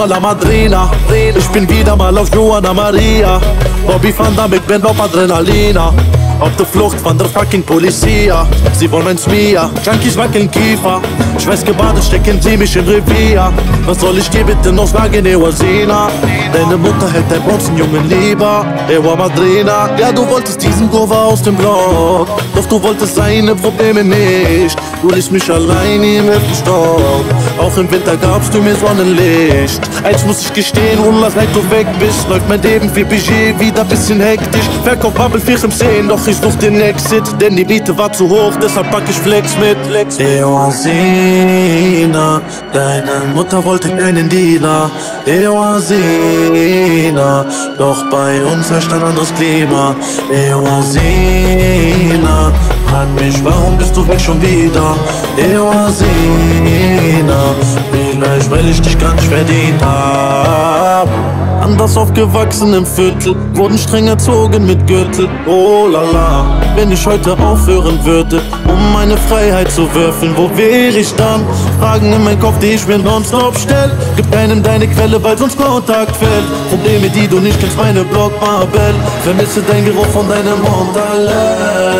a la Madrina. Ich bin wieder mal auf Joana Maria. Bobby van Damme, ich auf Adrenalina. Auf der Flucht von der fucking Polizia. Sie wollen mein Smia, Junkies wackeln Kiefer. Schweißgebadet stecken sie mich in Revier. Was soll ich dir bitte noch sagen, Ewa Sina? Deine Mutter hält dein Bronzenjungen lieber. Ewa Madrina, ja du wolltest diesen Gova aus dem Block. Doch du wolltest seine Probleme nicht. Du ließ mich allein im elften Stock. Auch im Winter gabst du mir Sonnenlicht. Eins muss ich gestehen, Ullah, seit du weg bist, läuft mein Leben wie Budget wieder bisschen hektisch. Verkauf Bubble 4 im 10, doch ich such den Exit, denn die Miete war zu hoch, deshalb pack ich Flex mit. Eoasina, deine Mutter wollte keinen Dealer. Eoasina, doch bei uns herrscht ein anderes Klima. Eoasina, frag mich, warum bist du weg schon wieder? Eoasina, vielleicht weil ich Anders aufgewachsen im Viertel, wurden streng erzogen mit Gürtel. Oh la la, wenn ich heute aufhören würde, um meine Freiheit zu würfeln, wo wäre ich dann? Fragen in meinem Kopf, die ich mir nonstop stell. Gib keinem deine Quelle, weil sonst Kontakt fällt. Probleme, die du nicht kennst, meine Blockmarbell. Vermisse dein Geruch von deinem Montalell.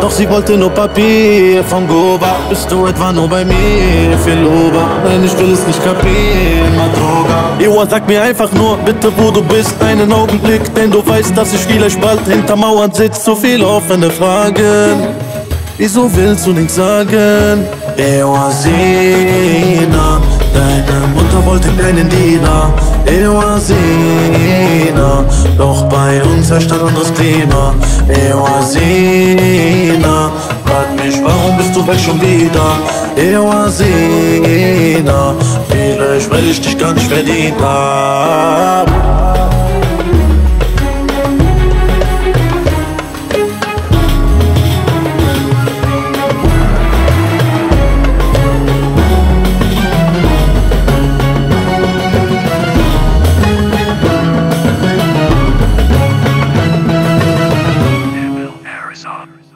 Doch sie wollte nur Papier vom Goba. Bist du etwa nur bei mir? Ober. Nein, ich will es nicht kapieren, Madroga. Ewa, sag mir einfach nur, bitte, wo du bist. Einen Augenblick, denn du weißt, dass ich vielleicht bald hinter Mauern sitz. So viele offene Fragen. Wieso willst du nichts sagen? Ewa, Sina. Deine Mutter wollte keinen Diener. Ewa, Sina. Doch bei uns herrscht ein anderes Klima. Ewa, عايش معهم بس وبعشم بينا ايه وزينا vielleicht weil ich dich gar nicht verdient Arizona.